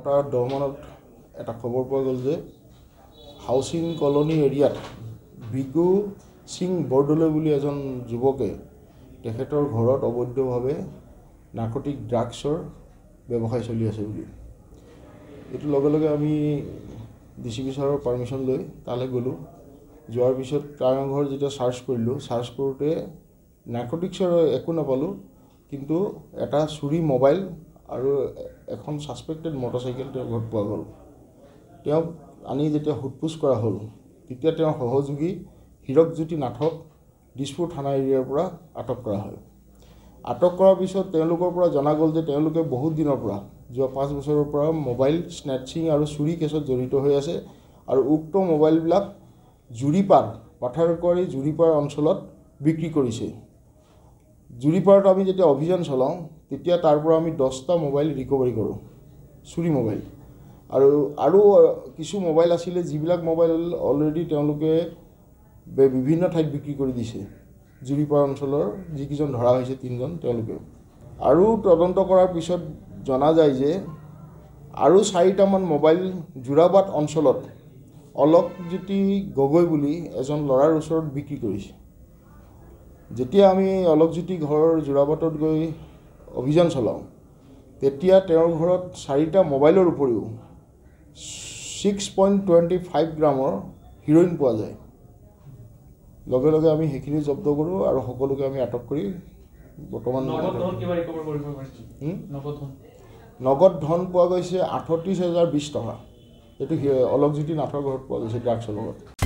নটা দহমানত এটা খবৰ পোৱা গ'ল যে হাউচিং কলনী এৰিয়াত বিগু সিং বৰদলৈ বুলি এজন যুৱকে তেখেতৰ ঘৰত অবৈধভাৱে নাৰ্কটিক ড্ৰাগছৰ ব্যৱসায় চলি আছে বুলি। এইটো লগে লগে আমি ডি চি পি ছাৰৰ পাৰ্মিশ্যন লৈ তালৈ গ'লোঁ। যোৱাৰ পিছত তাৰ ঘৰ যেতিয়া চাৰ্চ কৰিলোঁ চাৰ্চ কৰোঁতে নাৰ্কটিক্সৰ একো নাপালোঁ কিন্তু এটা চুৰি মোবাইল আৰু এখন ছাছপেক্টেড মটৰচাইকেল তেওঁৰ ঘৰত পোৱা গ'ল। তেওঁক আনি যেতিয়া সোধ পোছ কৰা হ'ল তেতিয়া তেওঁৰ সহযোগী হীৰকজ্যোতি নাথক দিছপুৰ থানা এৰিয়াৰ পৰা আটক কৰা হয়। আটক কৰাৰ পিছত তেওঁলোকৰ পৰা জনা গ'ল যে তেওঁলোকে বহুত দিনৰ পৰা যোৱা পাঁচ বছৰৰ পৰা মোবাইল স্নেটচিং আৰু চুৰি কেছত জড়িত হৈ আছে আৰু উক্ত মোবাইলবিলাক জুৰিপাৰ পাঠাৰকুৱাৰী জুৰিপাৰ অঞ্চলত বিক্ৰী কৰিছে। জুৰিপাৰত আমি যেতিয়া অভিযান চলাওঁ তেতিয়া তাৰ পৰা আমি দহটা মোবাইল ৰিকভাৰী কৰোঁ চুৰি মোবাইল আৰু আৰু কিছু মোবাইল আছিলে যিবিলাক মোবাইল অলৰেডি তেওঁলোকে বিভিন্ন ঠাইত বিক্ৰী কৰি দিছে। জুৰিপাৰ অঞ্চলৰ যিকেইজন ধৰা হৈছে তিনিজন তেওঁলোকে আৰু তদন্ত কৰাৰ পিছত জনা যায় যে আৰু চাৰিটামান মোবাইল যোৰাবাট অঞ্চলত অলকজ্যোতি গগৈ বুলি এজন ল'ৰাৰ ওচৰত বিক্ৰী কৰিছে। যেতিয়া আমি অলকজ্যোতি ঘৰৰ যোৰাবাটত গৈ অভিযান চলাওঁ। তেতিয়া তেওঁৰ ঘৰত চাৰিটা মোবাইলৰ উপৰিও ছিক্স পইণ্ট টুৱেণ্টি ফাইভ গ্ৰামৰ হিৰ'ইন পোৱা যায়। লগে লগে আমি সেইখিনি জব্দ কৰোঁ আৰু সকলোকে আমি আটক কৰি বৰ্তমান নগদ ধন পোৱা গৈছে আঠত্ৰিছ হাজাৰ বিছ টকা। এইটো অলকজ্যোতি নাথৰ ঘৰত পোৱা গৈছে ড্ৰাগছৰ লগত।